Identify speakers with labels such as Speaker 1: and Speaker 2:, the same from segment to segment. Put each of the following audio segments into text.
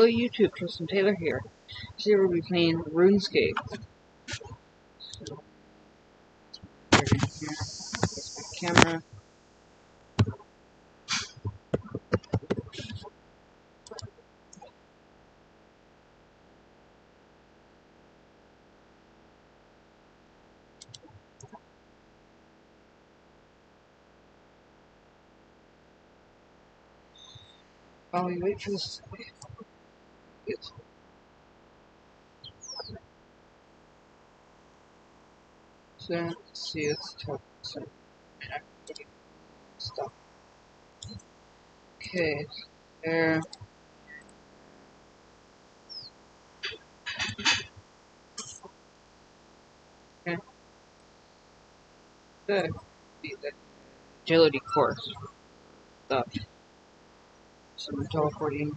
Speaker 1: Hello YouTube, Tristan Taylor here. Today we'll be playing RuneScape. So, right here. My camera. Oh, While we wait for this Let's talk some stuff. Okay, um, there. Okay. The, the agility course stuff. Some teleporting.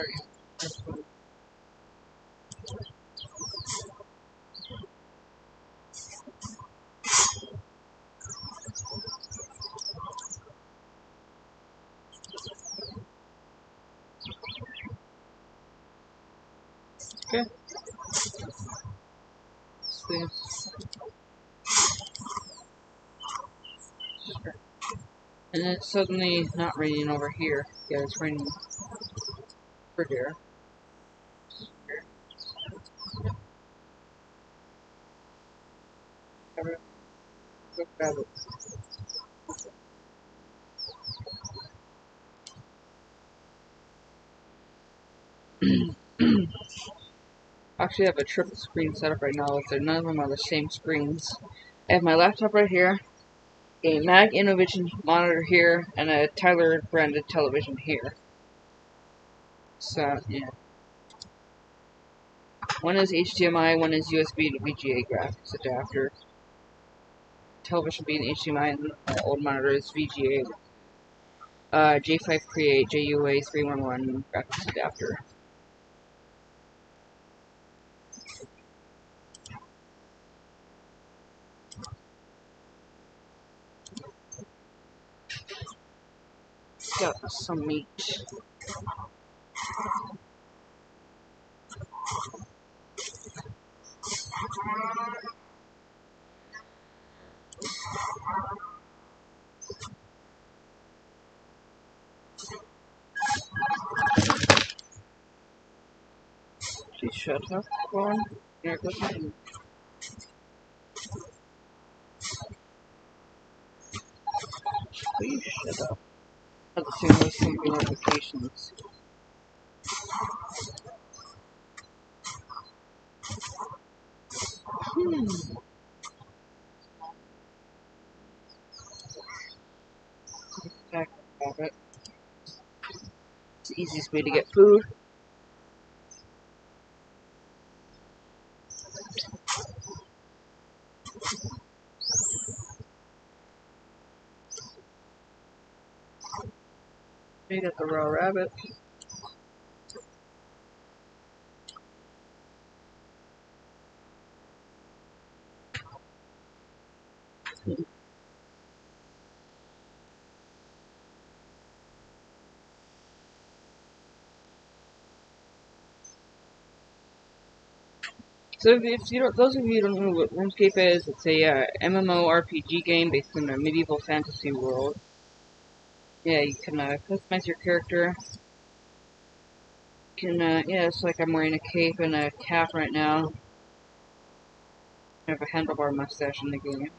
Speaker 1: Okay. And it's suddenly not raining over here. Yeah, it's raining it. Go grab. Actually, I have a triple screen set up right now. If none of them are the same screens. I have my laptop right here, a Mag Innovision monitor here, and a Tyler branded television here. So, yeah. One is HDMI, one is USB to VGA graphics adapter. Television being HDMI, and the old monitor is VGA. Uh, J5 Create JUA 311 graphics adapter. Got some meat. Here it goes. again. Please shut up. At the same some notifications. Hmm. Back up it. It's the easiest way to get food. Made at the raw rabbit. So if, if you don't, those of you who don't know what RuneScape is, it's a uh, MMORPG game based in a medieval fantasy world. Yeah, you can uh, customize your character. You can uh, yeah, it's like I'm wearing a cape and a cap right now. I have a handlebar mustache in the game.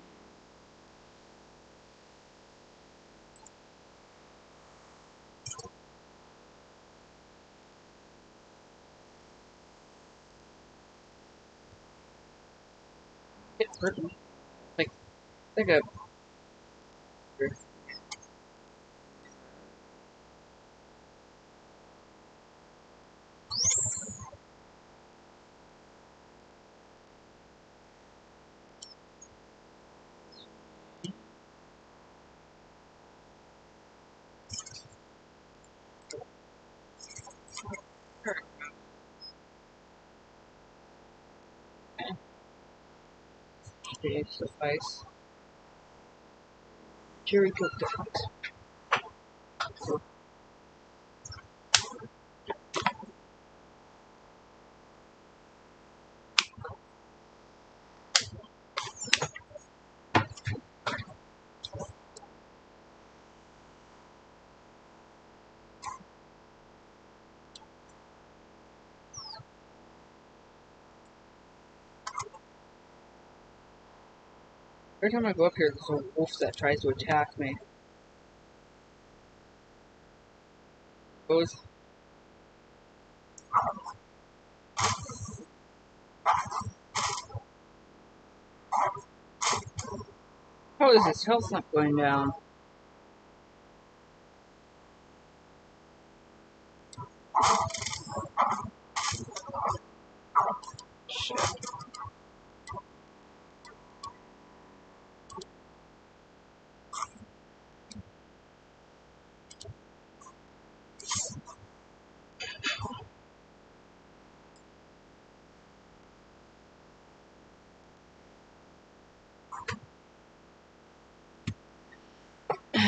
Speaker 1: Hurting. Like, like a. They suffice. Jerry cooked different. Every time I go up here, there's a wolf that tries to attack me. Goes. How is his health not going down?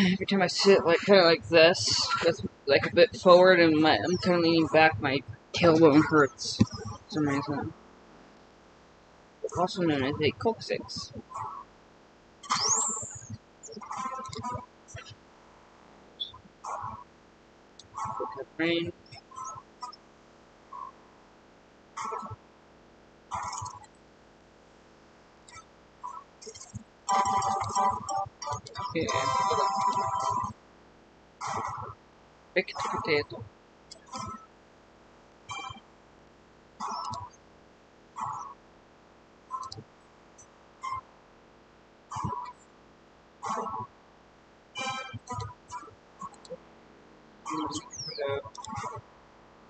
Speaker 1: Every time I sit like kind of like this, that's like a bit forward, and my I'm kind of leaning back. My tailbone hurts for some reason. Also known as a coccyx. Okay, baked potato.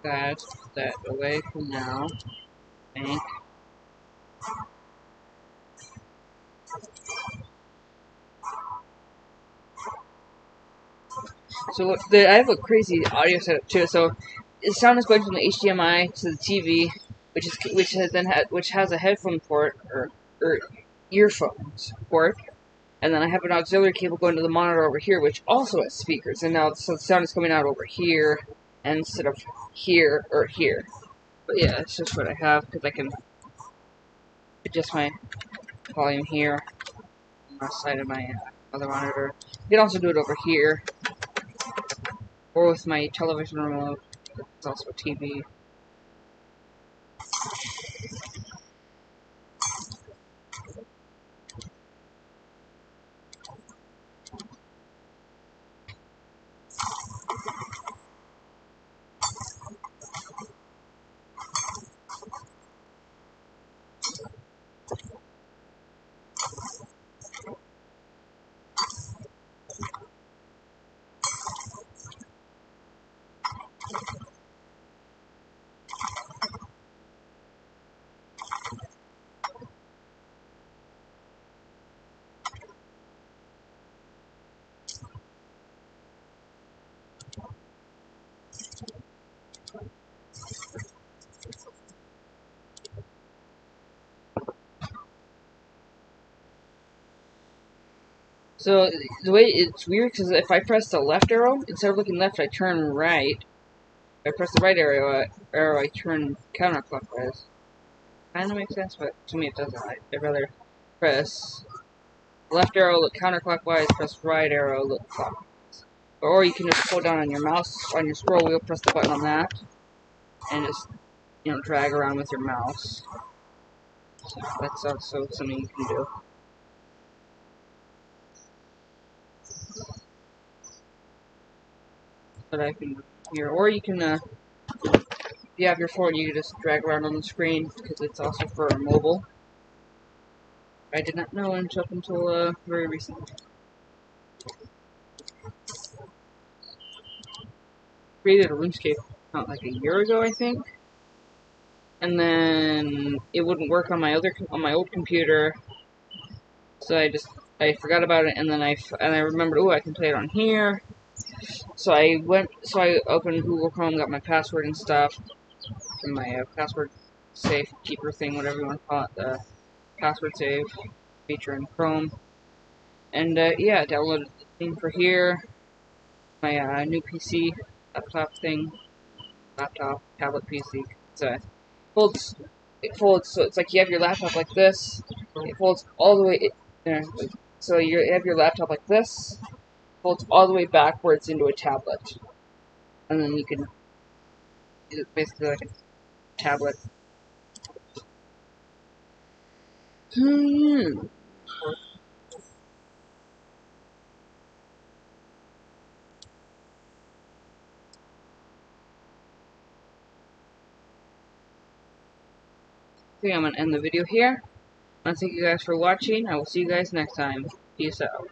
Speaker 1: that that away from now. Bank. So the, I have a crazy audio setup too. So the sound is going from the HDMI to the TV, which is which has then had which has a headphone port or or earphones port, and then I have an auxiliary cable going to the monitor over here, which also has speakers. And now so the sound is coming out over here instead of here or here. But yeah, it's just what I have because I can adjust my volume here on the side of my uh, other monitor. You can also do it over here or with my television remote. It's also a TV. So the way it's weird because if I press the left arrow instead of looking left, I turn right. If I press the right arrow, uh, arrow I turn counterclockwise. kind of makes sense, but to me it doesn't. I'd rather press left arrow look counterclockwise, press right arrow look clockwise. Or you can just hold down on your mouse, on your scroll wheel, press the button on that, and just, you know, drag around with your mouse. So that's also something you can do. But I can here, or you can, uh, if you have your phone, you can just drag around on the screen because it's also for mobile. I did not know until up until uh, very recently. Created a RuneScape not like a year ago, I think, and then it wouldn't work on my other on my old computer, so I just I forgot about it, and then I and I remembered, oh, I can play it on here. So I went, so I opened Google Chrome, got my password and stuff, and my uh, password safe keeper thing, whatever you want to call it, the password save feature in Chrome. And uh, yeah, downloaded the thing for here, my uh, new PC laptop thing, laptop tablet PC. So it folds, it folds. So it's like you have your laptop like this. It folds all the way. It, uh, so you have your laptop like this, folds all the way backwards into a tablet, and then you can. It's basically like a tablet Hmm. Okay, I'm going to end the video here. I want to thank you guys for watching. I will see you guys next time. Peace out.